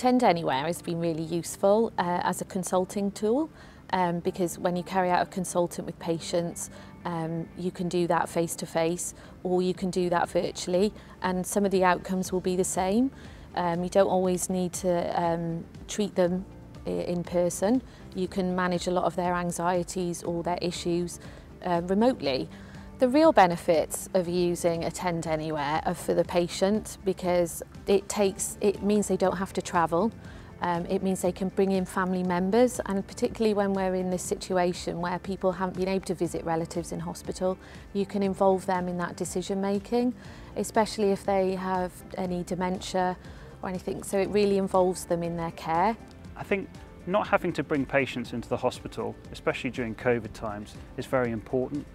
Attend Anywhere has been really useful uh, as a consulting tool um, because when you carry out a consultant with patients, um, you can do that face to face or you can do that virtually and some of the outcomes will be the same. Um, you don't always need to um, treat them in person. You can manage a lot of their anxieties or their issues uh, remotely. The real benefits of using Attend Anywhere are for the patient because it takes it means they don't have to travel. Um, it means they can bring in family members and particularly when we're in this situation where people haven't been able to visit relatives in hospital, you can involve them in that decision making, especially if they have any dementia or anything. So it really involves them in their care. I think not having to bring patients into the hospital, especially during COVID times, is very important.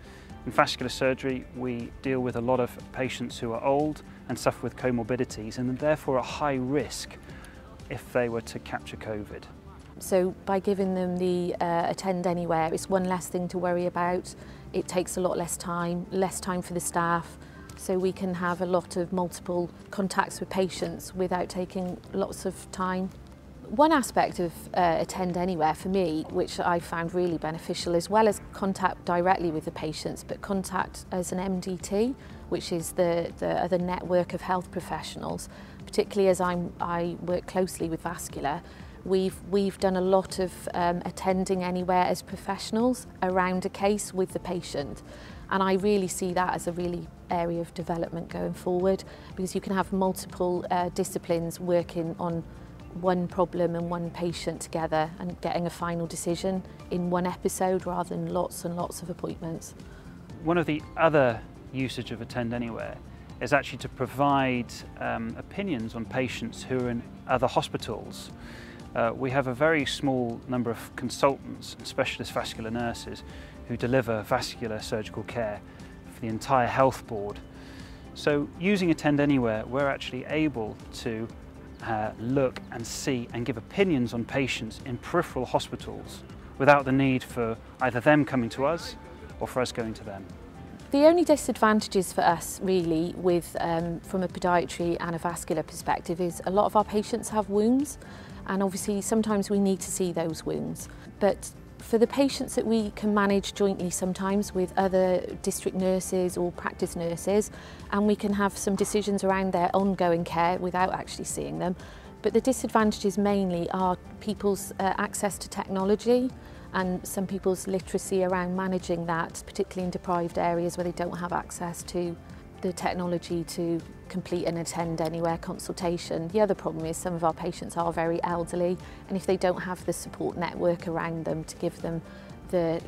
In vascular surgery, we deal with a lot of patients who are old and suffer with comorbidities and therefore at high risk if they were to capture COVID. So by giving them the uh, attend anywhere, it's one less thing to worry about. It takes a lot less time, less time for the staff, so we can have a lot of multiple contacts with patients without taking lots of time. One aspect of uh, Attend Anywhere for me, which I found really beneficial, as well as contact directly with the patients, but contact as an MDT, which is the, the other network of health professionals, particularly as I'm, I work closely with vascular, we've, we've done a lot of um, attending anywhere as professionals around a case with the patient. And I really see that as a really area of development going forward because you can have multiple uh, disciplines working on one problem and one patient together and getting a final decision in one episode rather than lots and lots of appointments. One of the other usage of Attend Anywhere is actually to provide um, opinions on patients who are in other hospitals. Uh, we have a very small number of consultants and specialist vascular nurses who deliver vascular surgical care for the entire health board. So using Attend Anywhere, we're actually able to uh, look and see and give opinions on patients in peripheral hospitals without the need for either them coming to us or for us going to them. The only disadvantages for us really with um, from a podiatry and a vascular perspective is a lot of our patients have wounds and obviously sometimes we need to see those wounds. But for the patients that we can manage jointly sometimes with other district nurses or practice nurses and we can have some decisions around their ongoing care without actually seeing them. But the disadvantages mainly are people's uh, access to technology and some people's literacy around managing that, particularly in deprived areas where they don't have access to the technology to complete and attend anywhere consultation. The other problem is some of our patients are very elderly and if they don't have the support network around them to give them the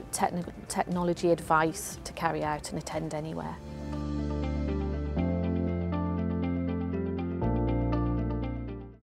technology advice to carry out and attend anywhere.